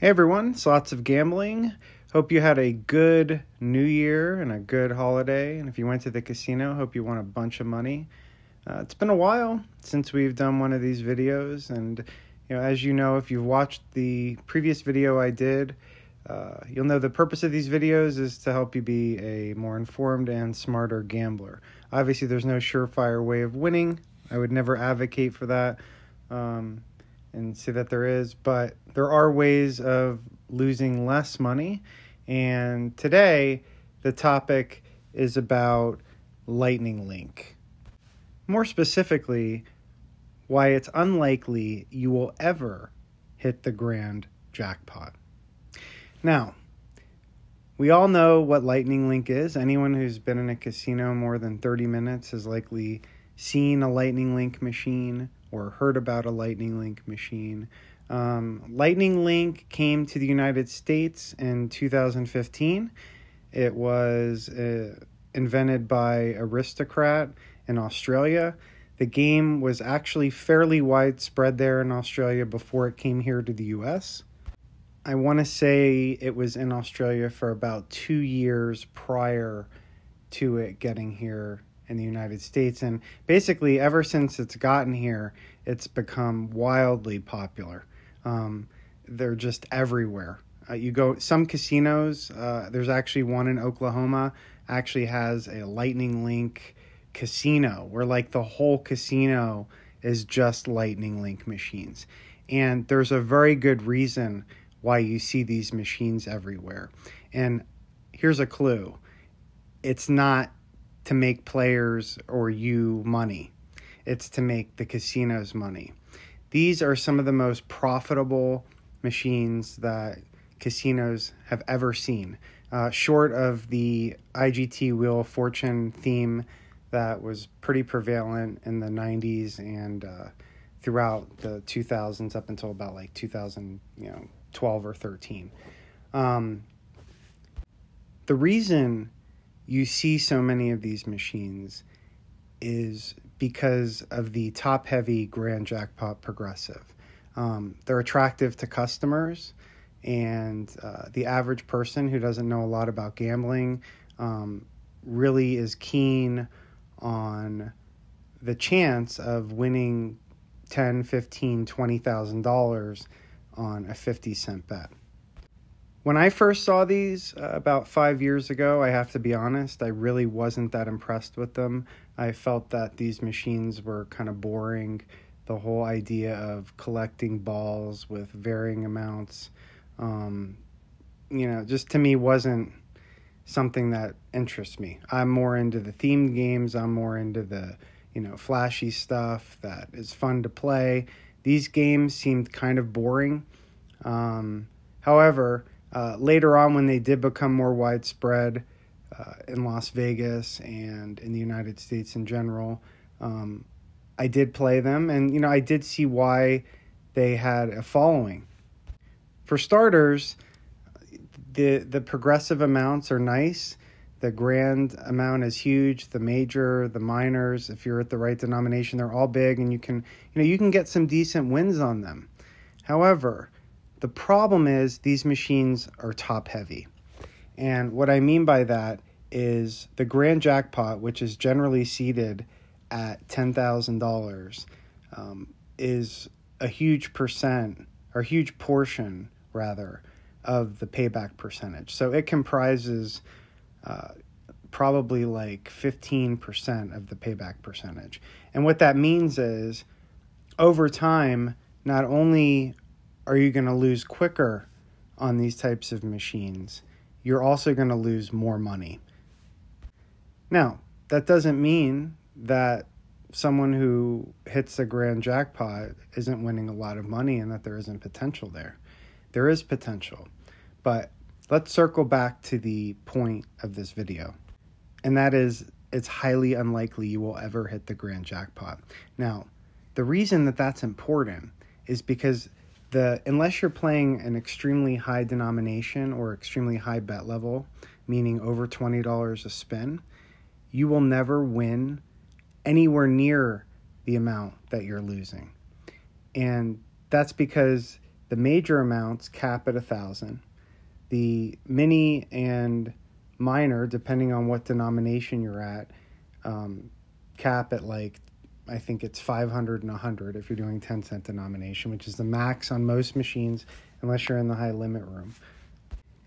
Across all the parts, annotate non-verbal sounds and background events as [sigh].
Hey everyone, Slots of Gambling. Hope you had a good new year and a good holiday. And if you went to the casino, hope you won a bunch of money. Uh, it's been a while since we've done one of these videos. And, you know, as you know, if you've watched the previous video I did, uh, you'll know the purpose of these videos is to help you be a more informed and smarter gambler. Obviously, there's no surefire way of winning. I would never advocate for that. Um, and see that there is, but there are ways of losing less money. And today, the topic is about Lightning Link. More specifically, why it's unlikely you will ever hit the grand jackpot. Now, we all know what Lightning Link is. Anyone who's been in a casino more than 30 minutes has likely seen a Lightning Link machine or heard about a Lightning Link machine. Um, Lightning Link came to the United States in 2015. It was uh, invented by Aristocrat in Australia. The game was actually fairly widespread there in Australia before it came here to the US. I want to say it was in Australia for about two years prior to it getting here in the United States. And basically, ever since it's gotten here, it's become wildly popular. Um, they're just everywhere. Uh, you go some casinos. Uh, there's actually one in Oklahoma. Actually has a Lightning Link casino where like the whole casino is just Lightning Link machines. And there's a very good reason why you see these machines everywhere. And here's a clue it's not to make players or you money, it's to make the casinos money. These are some of the most profitable machines that casinos have ever seen. Uh, short of the IGT Wheel of Fortune theme that was pretty prevalent in the 90s and uh, throughout the 2000s up until about like 2000, you know, 12 or 13. Um, the reason you see so many of these machines is because of the top heavy grand jackpot progressive. Um, they're attractive to customers, and uh, the average person who doesn't know a lot about gambling um, really is keen on the chance of winning 10 15 20000 dollars on a 50 cent bet when I first saw these uh, about five years ago, I have to be honest, I really wasn't that impressed with them. I felt that these machines were kind of boring. The whole idea of collecting balls with varying amounts, um, you know, just to me wasn't something that interests me. I'm more into the themed games, I'm more into the, you know, flashy stuff that is fun to play. These games seemed kind of boring. Um, however, uh, later on, when they did become more widespread uh, in Las Vegas and in the United States in general, um, I did play them, and you know I did see why they had a following. For starters, the the progressive amounts are nice. The grand amount is huge. The major, the minors, if you're at the right denomination, they're all big, and you can you know you can get some decent wins on them. However, the problem is these machines are top heavy. And what I mean by that is the grand jackpot, which is generally seated at $10,000, um, is a huge percent or huge portion rather of the payback percentage. So it comprises uh, probably like 15% of the payback percentage. And what that means is over time, not only are you going to lose quicker on these types of machines? You're also going to lose more money. Now, that doesn't mean that someone who hits the grand jackpot isn't winning a lot of money and that there isn't potential there. There is potential. But let's circle back to the point of this video. And that is it's highly unlikely you will ever hit the grand jackpot. Now, the reason that that's important is because the unless you're playing an extremely high denomination or extremely high bet level, meaning over $20 a spin, you will never win anywhere near the amount that you're losing. And that's because The major amounts cap at a thousand. The mini and minor, depending on what denomination you're at, um, cap at like I think it's 500 and 100 if you're doing 10 cent denomination, which is the max on most machines unless you're in the high limit room.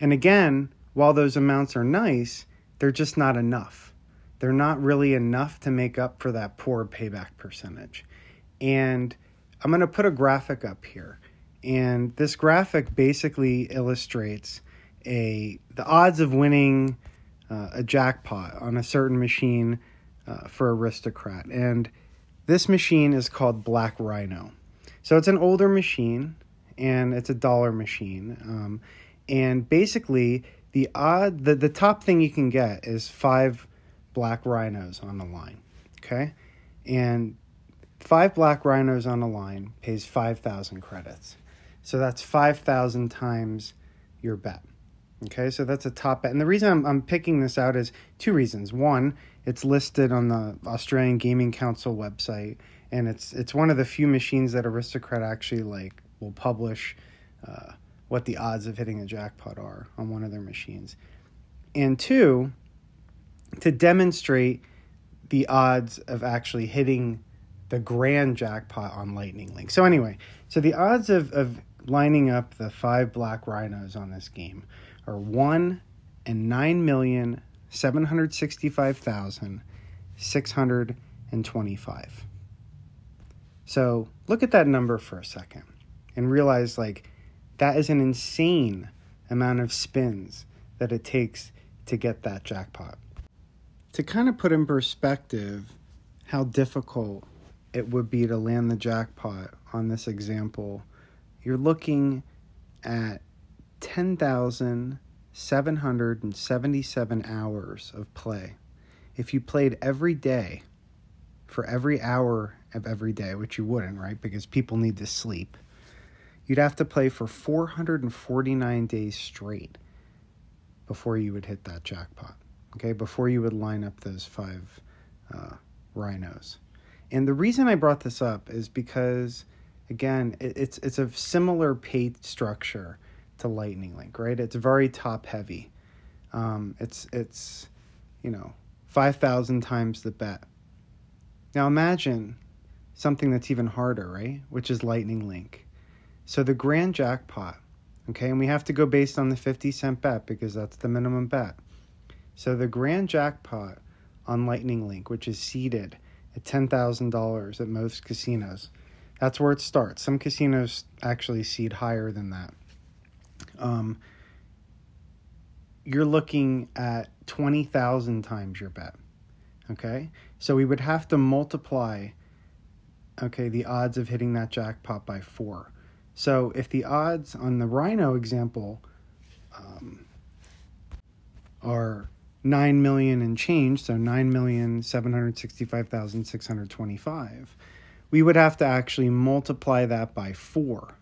And again, while those amounts are nice, they're just not enough. They're not really enough to make up for that poor payback percentage. And I'm going to put a graphic up here. And this graphic basically illustrates a the odds of winning uh, a jackpot on a certain machine uh, for Aristocrat. And this machine is called Black Rhino. So it's an older machine and it's a dollar machine. Um, and basically, the odd the, the top thing you can get is five black rhinos on the line. Okay? And five black rhinos on a line pays 5,000 credits. So that's 5,000 times your bet. Okay, so that's a top bet. And the reason I'm, I'm picking this out is two reasons. One, it's listed on the Australian Gaming Council website, and it's it's one of the few machines that Aristocrat actually like will publish uh, what the odds of hitting a jackpot are on one of their machines. And two, to demonstrate the odds of actually hitting the grand jackpot on Lightning Link. So anyway, so the odds of, of lining up the five black rhinos on this game are one and nine million seven hundred sixty-five thousand six hundred and twenty-five. So look at that number for a second and realize like that is an insane amount of spins that it takes to get that jackpot. To kind of put in perspective how difficult it would be to land the jackpot on this example, you're looking at 10,777 hours of play. If you played every day for every hour of every day, which you wouldn't, right? Because people need to sleep, you'd have to play for 449 days straight before you would hit that jackpot. Okay, before you would line up those five uh, rhinos. And the reason I brought this up is because, again, it, it's it's a similar pay structure to Lightning Link, right? It's very top heavy. Um, it's it's you know five thousand times the bet. Now imagine something that's even harder, right? Which is Lightning Link. So the grand jackpot, okay, and we have to go based on the 50 cent bet because that's the minimum bet. So the grand jackpot on Lightning Link, which is seeded at $10,000 at most casinos, that's where it starts. Some casinos actually seed higher than that. Um, you're looking at 20,000 times your bet. Okay? So we would have to multiply okay, the odds of hitting that jackpot by 4. So if the odds on the Rhino example um, are 9 million and change, so 9,765,625, we would have to actually multiply that by 4,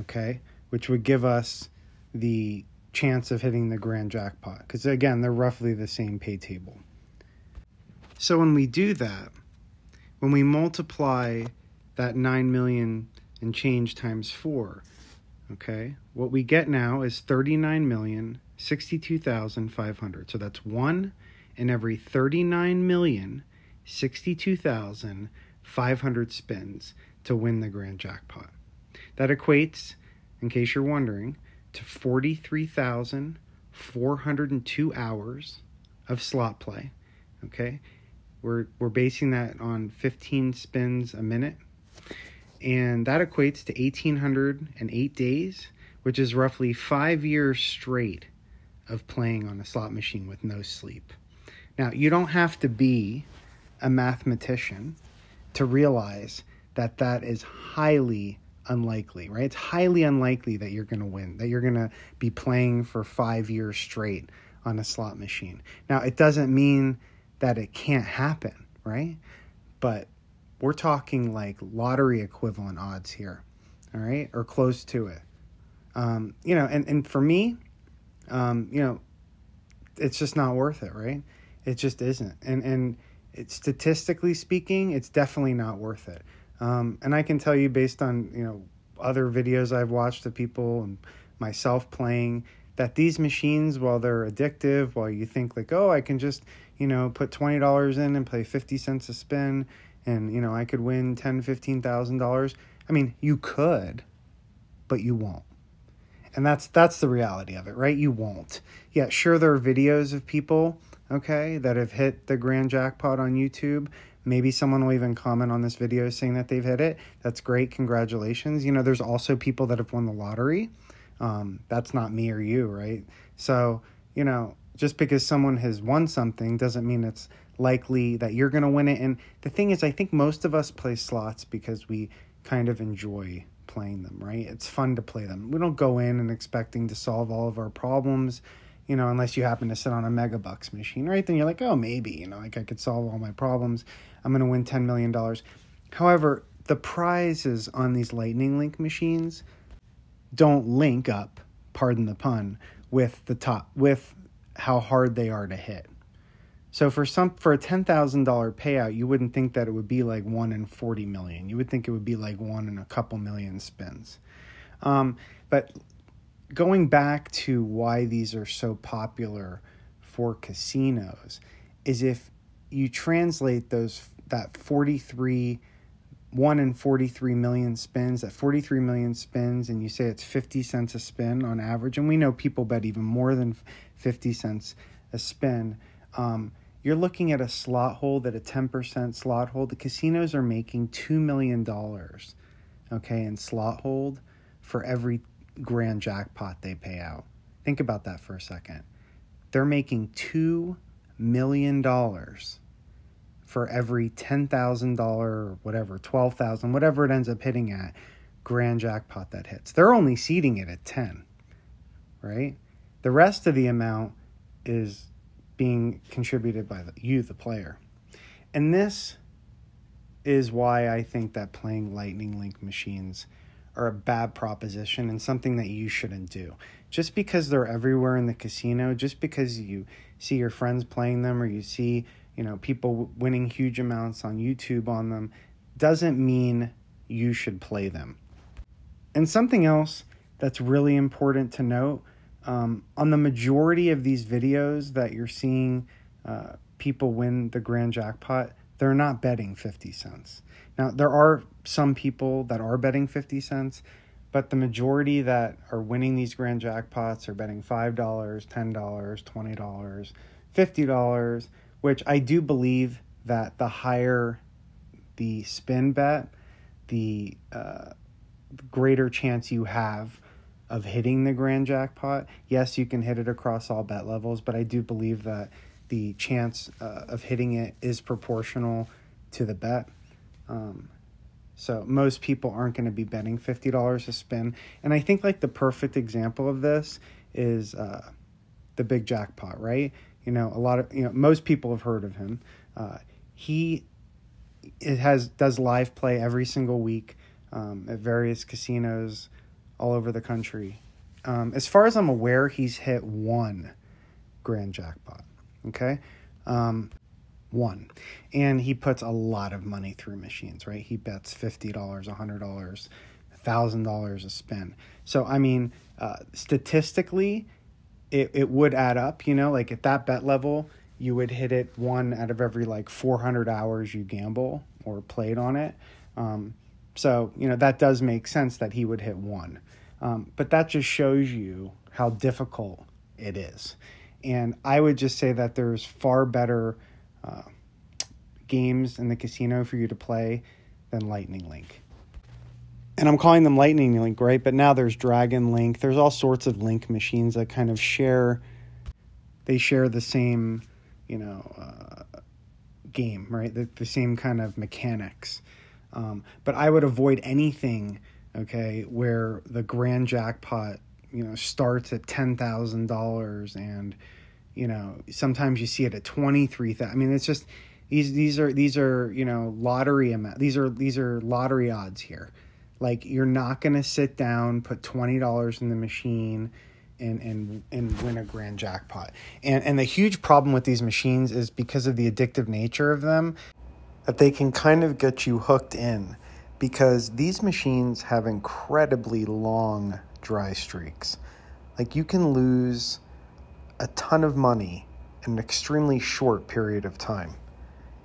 okay, which would give us the chance of hitting the grand jackpot. Because again, they're roughly the same pay table. So when we do that, when we multiply that 9 million and change times 4, okay, what we get now is 39,062,500. So that's 1 in every 39,062,500 spins to win the grand jackpot. That equates, in case you're wondering, to 43,402 hours of slot play, okay? We're, we're basing that on 15 spins a minute and that equates to 1808 days which is roughly five years straight of playing on a slot machine with no sleep now you don't have to be a mathematician to realize that that is highly unlikely right it's highly unlikely that you're going to win that you're going to be playing for five years straight on a slot machine now it doesn't mean that it can't happen right but we're talking like lottery equivalent odds here, all right, or close to it. Um, you know, and, and for me, um, you know, it's just not worth it, right? It just isn't. And and it, statistically speaking, it's definitely not worth it. Um, and I can tell you based on you know other videos I've watched of people and myself playing that these machines, while they're addictive, while you think like, oh, I can just, you know, put twenty dollars in and play fifty cents a spin, and you know, I could win ten, fifteen thousand dollars. I mean, you could, but you won't. And that's that's the reality of it, right? You won't. Yeah, sure there are videos of people, okay, that have hit the grand jackpot on YouTube. Maybe someone will even comment on this video saying that they've hit it. That's great. Congratulations. You know, there's also people that have won the lottery um, that's not me or you, right? So, you know, just because someone has won something doesn't mean it's likely that you're going to win it. And the thing is, I think most of us play slots because we kind of enjoy playing them, right? It's fun to play them. We don't go in and expecting to solve all of our problems, you know, unless you happen to sit on a megabucks machine, right? Then you're like, oh, maybe, you know, like I could solve all my problems. I'm going to win $10 million. However, the prizes on these Lightning Link machines don't link up, pardon the pun, with the top with how hard they are to hit. So for some for a ten thousand dollar payout, you wouldn't think that it would be like one in forty million. You would think it would be like one in a couple million spins. Um, but going back to why these are so popular for casinos is if you translate those that forty three 1 in 43 million spins, that 43 million spins, and you say it's 50 cents a spin on average, and we know people bet even more than 50 cents a spin. Um, you're looking at a slot hold at a 10% slot hold. The casinos are making $2 million, okay, in slot hold for every grand jackpot they pay out. Think about that for a second. They're making $2 million for every $10,000 or whatever, 12,000, whatever it ends up hitting at grand jackpot that hits. They're only seeding it at 10, right? The rest of the amount is being contributed by the, you, the player. And this is why I think that playing Lightning Link machines are a bad proposition and something that you shouldn't do. Just because they're everywhere in the casino, just because you see your friends playing them or you see you know, people winning huge amounts on YouTube on them doesn't mean you should play them. And something else that's really important to note um, on the majority of these videos that you're seeing uh, people win the grand jackpot, they're not betting 50 cents. Now, there are some people that are betting 50 cents, but the majority that are winning these grand jackpots are betting $5, $10, $20, $50 which I do believe that the higher the spin bet, the uh, greater chance you have of hitting the grand jackpot. Yes, you can hit it across all bet levels, but I do believe that the chance uh, of hitting it is proportional to the bet. Um, so most people aren't going to be betting fifty dollars a spin, and I think like the perfect example of this is uh, the big jackpot, right? You know, a lot of you know most people have heard of him. Uh, he it has does live play every single week um, at various casinos all over the country. Um, as far as I'm aware, he's hit one grand jackpot. Okay, um, one, and he puts a lot of money through machines. Right, he bets fifty dollars, hundred dollars, thousand dollars a spin. So I mean, uh, statistically, it, it would add up, you know, like at that bet level, you would hit it one out of every like 400 hours you gamble or played on it. Um, so, you know, that does make sense that he would hit one. Um, but that just shows you how difficult it is. And I would just say that there's far better uh, games in the casino for you to play than Lightning Link and I'm calling them Lightning Link, right? But now there's Dragon Link. There's all sorts of link machines that kind of share. They share the same, you know, uh, game, right? The, the same kind of mechanics. Um, but I would avoid anything, okay, where the grand jackpot, you know, starts at ten thousand dollars, and you know, sometimes you see it at twenty three thousand. I mean, it's just these these are these are you know lottery amount. These are these are lottery odds here. Like you're not gonna sit down, put twenty dollars in the machine, and and and win a grand jackpot. And and the huge problem with these machines is because of the addictive nature of them, that they can kind of get you hooked in because these machines have incredibly long dry streaks. Like you can lose a ton of money in an extremely short period of time.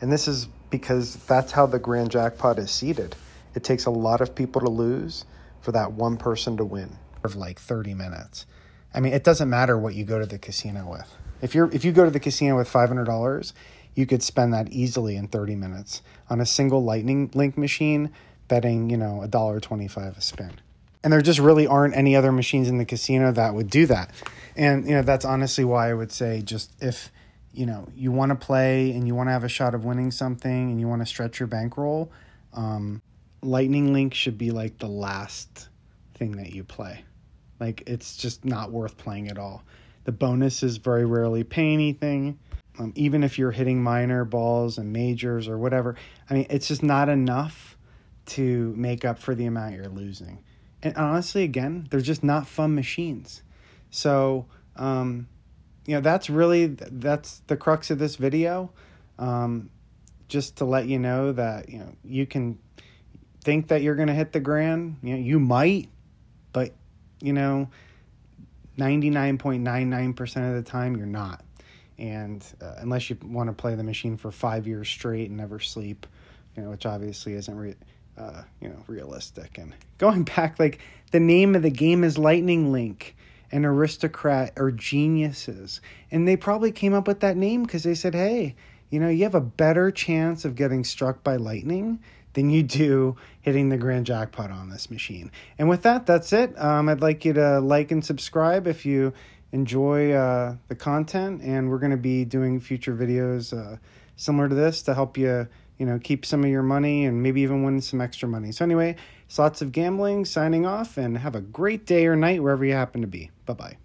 And this is because that's how the grand jackpot is seeded. It takes a lot of people to lose for that one person to win. Of like 30 minutes. I mean, it doesn't matter what you go to the casino with. If you're if you go to the casino with $500, you could spend that easily in 30 minutes on a single lightning link machine betting, you know, a dollar 25 a spin. And there just really aren't any other machines in the casino that would do that. And you know, that's honestly why I would say just if you know you want to play and you want to have a shot of winning something and you want to stretch your bankroll, um, Lightning Link should be like the last thing that you play. Like it's just not worth playing at all. The bonuses very rarely pay anything. Um, even if you're hitting minor balls and majors or whatever, I mean, it's just not enough to make up for the amount you're losing. And honestly, again, they're just not fun machines. So, um, you know, that's really that's the crux of this video. Um, just to let you know that you know you can think that you're going to hit the grand. You know, you might, but you know, ninety nine point nine nine percent of the time you're not. And uh, unless you want to play the machine for five years straight and never sleep, you know, which obviously isn't re- uh, you know realistic. And going [laughs] back, like the name of the game is Lightning Link and aristocrat are geniuses. And they probably came up with that name because they said, hey, you know, you have a better chance of getting struck by lightning than you do hitting the grand jackpot on this machine. And with that, that's it. Um, I'd like you to like and subscribe if you enjoy uh, the content. And we're going to be doing future videos uh, similar to this to help you, you know, keep some of your money and maybe even win some extra money. So, anyway, it's lots of gambling, signing off, and have a great day or night wherever you happen to be. Bye bye.